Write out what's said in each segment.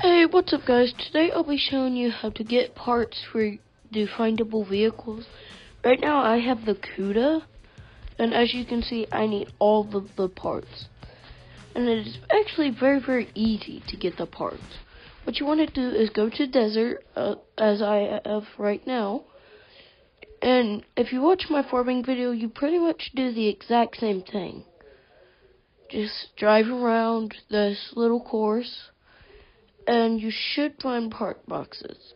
Hey, what's up guys? Today I'll be showing you how to get parts for the findable vehicles. Right now I have the CUDA, and as you can see I need all the, the parts. And it is actually very very easy to get the parts. What you want to do is go to desert, uh, as I have right now. And if you watch my farming video, you pretty much do the exact same thing. Just drive around this little course and you should find part boxes.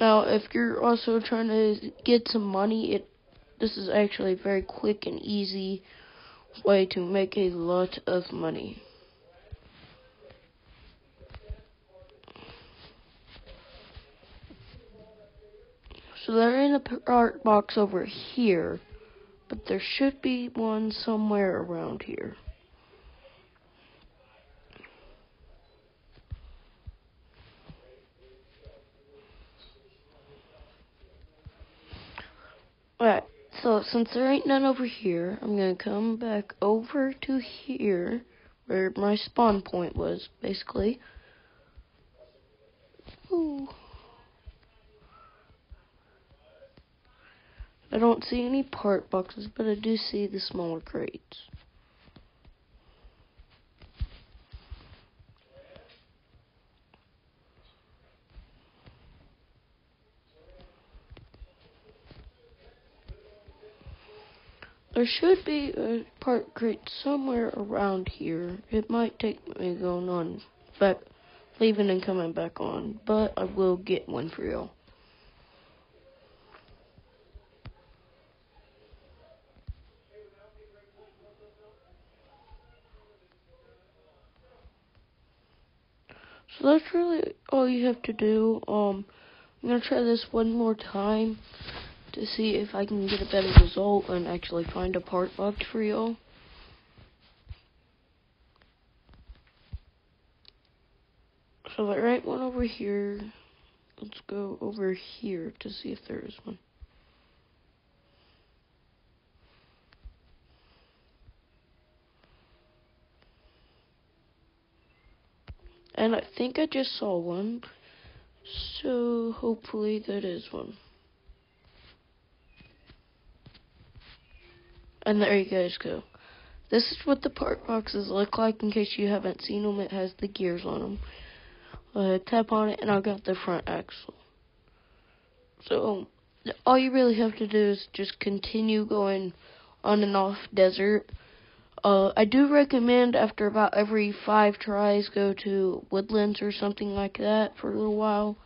Now, if you're also trying to get some money, it this is actually a very quick and easy way to make a lot of money. So they're in a part box over here. But there should be one somewhere around here. Alright, so since there ain't none over here, I'm gonna come back over to here, where my spawn point was, basically. Ooh. I don't see any part boxes, but I do see the smaller crates. There should be a part crate somewhere around here. It might take me going on back, leaving and coming back on, but I will get one for y'all. So that's really all you have to do. Um, I'm gonna try this one more time to see if I can get a better result and actually find a part box for y'all. So the right one over here. Let's go over here to see if there is one. And I think I just saw one. So hopefully that is one. And there you guys go. This is what the part boxes look like in case you haven't seen them. It has the gears on them. Uh, tap on it and I got the front axle. So all you really have to do is just continue going on and off desert uh, I do recommend after about every five tries go to Woodlands or something like that for a little while.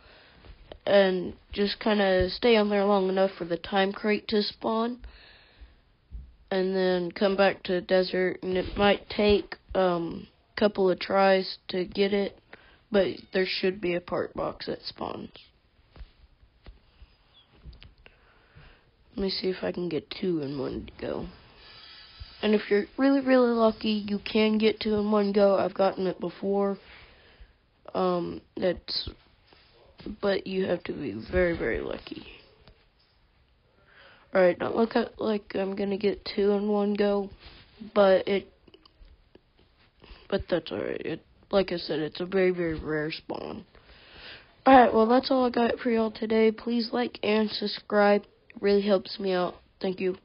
And just kind of stay on there long enough for the time crate to spawn. And then come back to the desert. And it might take a um, couple of tries to get it. But there should be a part box that spawns. Let me see if I can get two in one to go. And if you're really, really lucky, you can get two in one go. I've gotten it before. Um, that's, but you have to be very, very lucky. Alright, don't look at, like I'm gonna get two in one go, but it, but that's alright. It, like I said, it's a very, very rare spawn. Alright, well that's all I got for y'all today. Please like and subscribe. It really helps me out. Thank you.